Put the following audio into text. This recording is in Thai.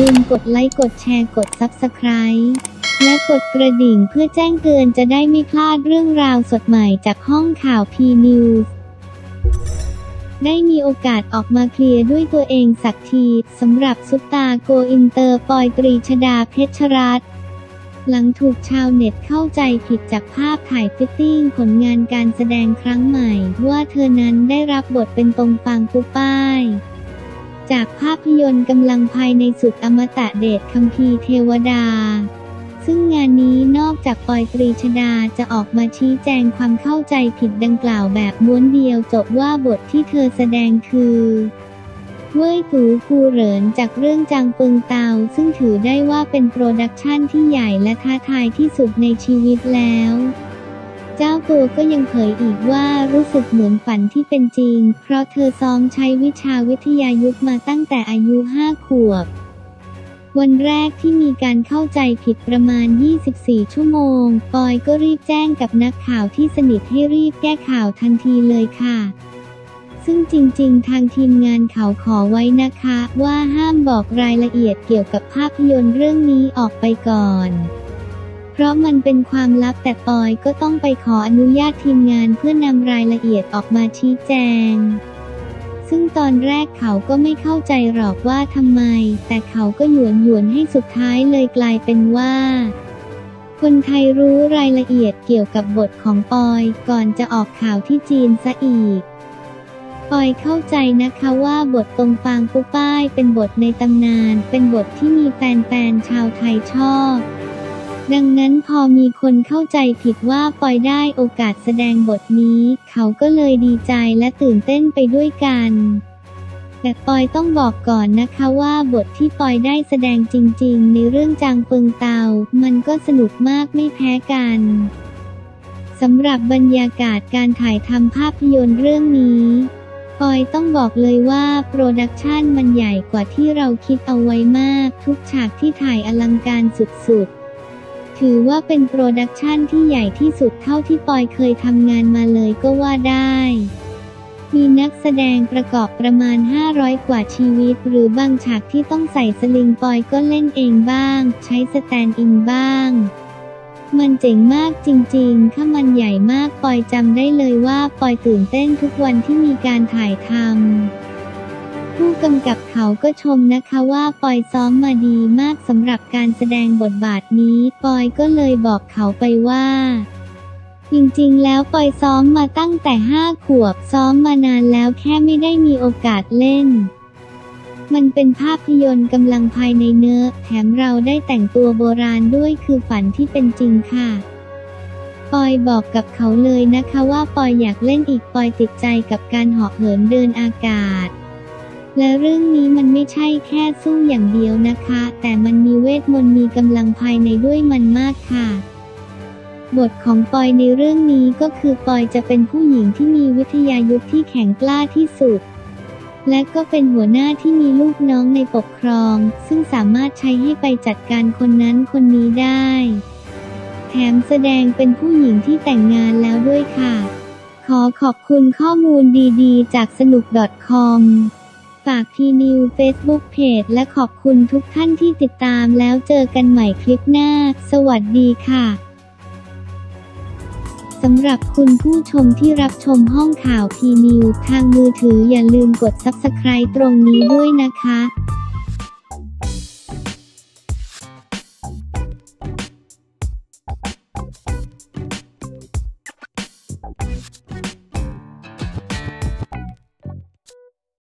ลืมกดไลค์กดแชร์กด Subscribe และกดกระดิ่งเพื่อแจ้งเตือนจะได้ไม่พลาดเรื่องราวสดใหม่จากห้องข่าว T News ได้มีโอกาสออกมาเคลียร์ด้วยตัวเองสักทีสำหรับซุปตาโกอินเตอร์ปอยตรีชฎาเพชรรัตน์หลังถูกชาวเน็ตเข้าใจผิดจากภาพถ่าย fitting ผลงานการแสดงครั้งใหม่ ว่าเธอนั้นได้รับบทเป็นตงฟางปุป้าย จากภาพยนตร์กำลังภายในสุดอมตะเดชคัมภีร์เทวดา ซึ่งงานนี้นอกจากปอยตรีชฎาจะออกมาชี้แจงความเข้าใจผิดดังกล่าวแบบม้วนเดียวจบว่าบทที่เธอแสดงคือเว่ยตูคูเหรินจากเรื่องจางเปึงเตาซึ่งถือได้ว่าเป็น production ที่ใหญ่และท้าทายที่สุดในชีวิตแล้ว ตัวก็ยังเผยอีกว่ารู้สึกเหมือนฝันที่เป็นจริง เพราะเธอซ้อมใช้วิชาวิทยายุทธมาตั้งแต่อายุห้าขวบ วันแรกที่มีการเข้าใจผิดประมาณ 24 ชั่วโมง ปอยก็รีบแจ้งกับนักข่าวที่สนิทให้รีบแก้ข่าวทันทีเลยค่ะซึ่งจริงๆ ทางทีมงานเขาขอไว้นะคะ ว่าห้ามบอกรายละเอียดเกี่ยวกับภาพยนตร์เรื่องนี้ออกไปก่อน เพราะมันเป็นความลับแต่ปอยก็ต้องไปขออนุญาตทีมงานเพื่อนำรายละเอียดออกมาชี้แจง ซึ่งตอนแรกเขาก็ไม่เข้าใจหรอกว่าทำไม แต่เขาก็หยวนหยวนให้สุดท้ายเลยกลายเป็นว่า คนไทยรู้รายละเอียดเกี่ยวกับบทของปอยก่อนจะออกข่าวที่จีนซะอีกปอยเข้าใจนะคะว่าบทตรงฟางปุป้ายเป็นบทในตำนาน เป็นบทที่มีแฟนๆชาวไทยชอบ ดังนั้นพอมีคนเข้าใจผิดว่าปอยได้โอกาสแสดงบทนี้ เขาก็เลยดีใจและตื่นเต้นไปด้วยกัน แต่ปอยต้องบอกก่อนนะคะว่าบทที่ปอยได้แสดงจริงๆ ในเรื่องจางเปึงเตา มันก็สนุกมากไม่แพ้กันสำหรับบรรยากาศการถ่ายทำภาพยนตร์เรื่องนี้ปอยต้องบอกเลยว่าโปรดักชันมันใหญ่กว่าที่เราคิดเอาไว้มาก ทุกฉากที่ถ่ายอลังการสุดๆ ถือว่าเป็น production ที่ใหญ่ที่สุดเท่าที่ปอยเคยทำงานมาเลยก็ว่าได้ มีนักแสดงประกอบประมาณ 500 กว่าชีวิต หรือบางฉากที่ต้องใส่สลิงปอยก็เล่นเองบ้าง ใช้ stand-in บ้าง มันเจ๋งมากจริงๆ ถ้ามันใหญ่มากปอยจำได้เลยว่าปอยตื่นเต้นทุกวันที่มีการถ่ายทำ ผู้กำกับเขาก็ชมนะคะว่าปอยซ้อมมาดีมากสำหรับการแสดงบทบาทนี้ ปอยก็เลยบอกเขาไปว่า จริงๆ แล้วปอยซ้อมมาตั้งแต่ห้าขวบซ้อมมานานแล้วแค่ไม่ได้มีโอกาสเล่น มันเป็นภาพยนตร์กำลังภายในเนื้อ แถมเราได้แต่งตัวโบราณด้วยคือฝันที่เป็นจริงค่ะปอยบอกกับเขาเลยนะคะว่าปอยอยากเล่นอีกปอยติดใจกับการเหาะเหินเดินอากาศ และเรื่องนี้มันไม่ใช่แค่สู้อย่างเดียวนะคะ แต่มันมีเวทมนต์มีกำลังภายในด้วยมันมากค่ะ บทของปอยในเรื่องนี้ก็คือปอยจะเป็นผู้หญิงที่มีวิทยายุทธที่แข็งกล้าที่สุด และก็เป็นหัวหน้าที่มีลูกน้องในปกครอง ซึ่งสามารถใช้ให้ไปจัดการคนนั้นคนนี้ได้ แถมแสดงเป็นผู้หญิงที่แต่งงานแล้วด้วยค่ะ ขอขอบคุณข้อมูลดีๆ จากสนุก .com ฝาก T News เฟซบุ๊กเพจและขอบคุณทุกท่านที่ติดตามแล้วเจอกันใหม่คลิปหน้า สวัสดีค่ะสำหรับคุณผู้ชมที่รับชมห้องข่าวพีนิวทางมือถืออย่าลืมกด Subscribe ตรงนี้ด้วยนะคะ